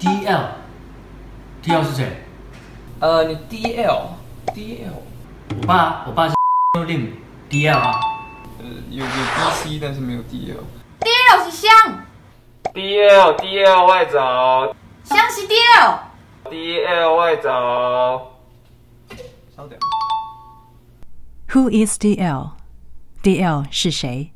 D L D L 是谁？呃，你 D L D L，我爸，我爸是 Lim D L 啊。呃，有有 D C，但是没有 D L。D L 是香，D L D L 外找香是 D L。D L 外找。稍等。Who is DL？DL 是谁？